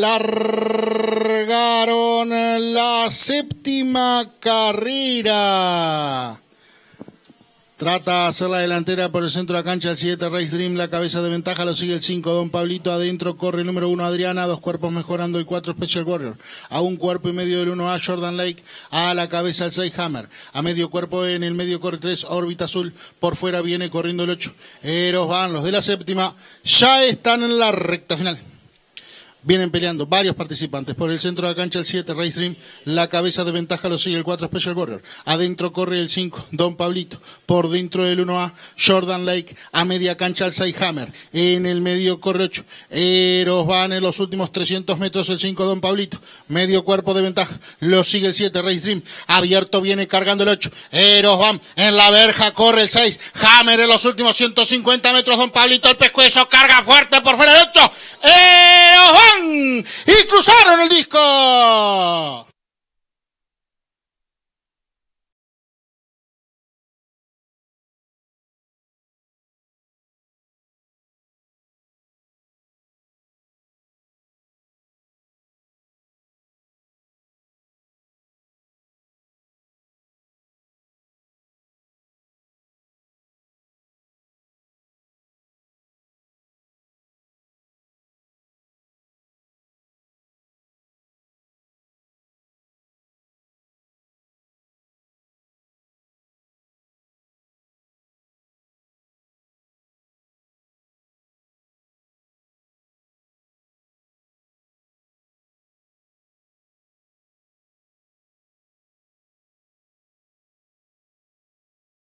Largaron la séptima carrera. Trata de hacer la delantera por el centro de la cancha el 7 Race Dream, la cabeza de ventaja, lo sigue el 5 Don Pablito, adentro. Corre el número 1 Adriana, dos cuerpos mejorando. El 4 Special Warrior, a un cuerpo y medio del 1 a Jordan Lake, a la cabeza el 6 Hammer, a medio cuerpo en el medio corre 3 órbita azul, por fuera viene corriendo el 8. Eros van los de la séptima, ya están en la recta final. Vienen peleando varios participantes. Por el centro de la cancha el 7, Race Dream. La cabeza de ventaja lo sigue el 4, Special Warrior. Adentro corre el 5, Don Pablito. Por dentro del 1A, Jordan Lake. A media cancha el 6, Hammer. En el medio corre 8. Eros van en los últimos 300 metros el 5, Don Pablito. Medio cuerpo de ventaja. Lo sigue el 7, Race Dream. Abierto viene cargando el 8. Eros van en la verja, corre el 6. Hammer en los últimos 150 metros, Don Pablito. El pescuezo carga fuerte por fuera el 8. Eros van y cruzaron el disco.